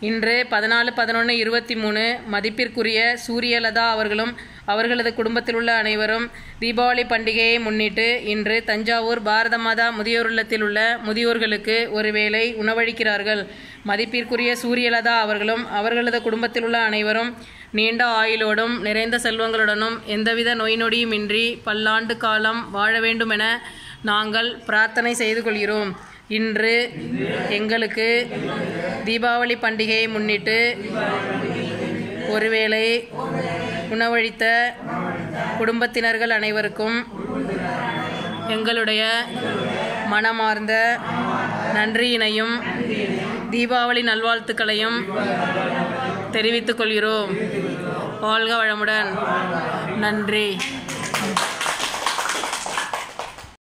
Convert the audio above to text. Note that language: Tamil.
இன்று பதினாலு பதினொன்று இருபத்தி மூணு மதிப்பிற்குரிய சூரியலதா அவர்களும் அவர்களது குடும்பத்தில் உள்ள அனைவரும் தீபாவளி பண்டிகையை முன்னிட்டு இன்று தஞ்சாவூர் பாரத மாதா முதியோர் இல்லத்தில் உள்ள முதியோர்களுக்கு ஒருவேளை உணவளிக்கிறார்கள். மதிப்பிற்குரிய சூரியலதா அவர்களும் அவர்களது குடும்பத்தில் உள்ள அனைவரும் நீண்ட ஆயுளோடும் நிறைந்த செல்வங்களுடனும் எந்தவித நோய் நொடியுமின்றி பல்லாண்டு காலம் வாழ வேண்டுமென நாங்கள் பிரார்த்தனை செய்து கொள்கிறோம். இன்று எங்களுக்கு தீபாவளி பண்டிகையை முன்னிட்டு ஒருவேளை உணவளித்த குடும்பத்தினர்கள் அனைவருக்கும் எங்களுடைய மனமார்ந்த நன்றியினையும் தீபாவளி நல்வாழ்த்துக்களையும் தெரிவித்துக் கொள்கிறோம். வாழ்க வளமுடன். நன்றி.